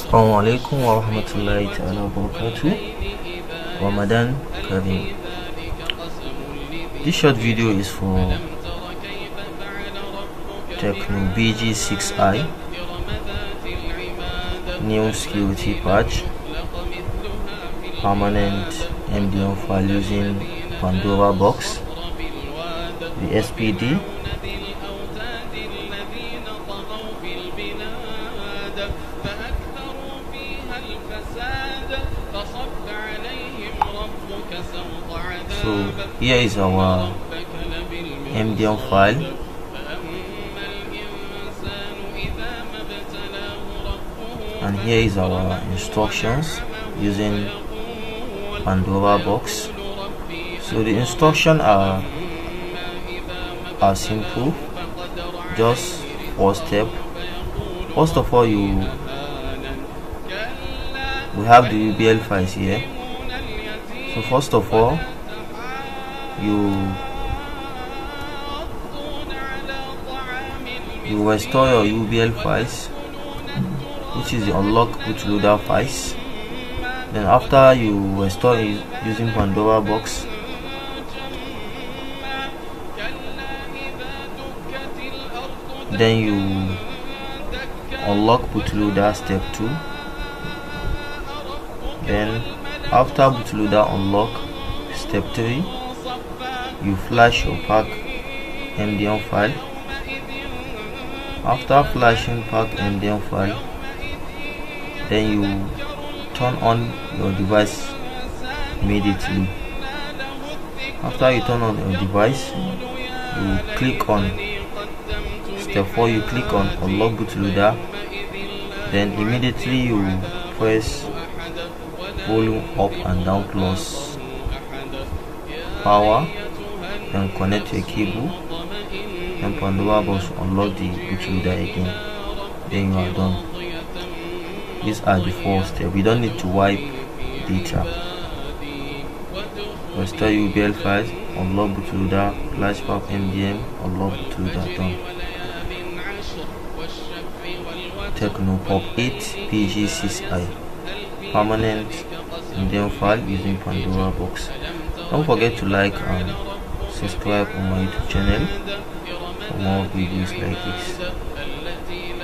Assalamu alaikum wa rahmatullahi ta'ala wa barakatuh. Ramadan Kareem. This short video is for Techno BG6i new security patch permanent MDM file using Pandora box the SPD so here is our MDM file. and here is our instructions using Pandora box. so the instructions are are simple. just four step. first of all you we have the UBL files here. So first of all you you restore your UBL files which is the unlock bootloader files. Then after you restore it using Pandora box then you unlock bootloader step 2 then after bootloader unlock step 3 you flash your pack MDM file. After flashing pack MDM file then you turn on your device immediately. After you turn on your device you click on step 4 you click on unlock bootloader then immediately you press volume up and down plus power then connect your cable and Pandora box unlock the bootloader again. Then you are done. These are the four steps. We don't need to wipe data. Restore UBL files unlock bootloader flash pop MDM unlock bootloader done. Techno Pop 8 PG6i permanent Indian file using Pandora box. Don't forget to like and subscribe on my YouTube channel for more videos like this. الذين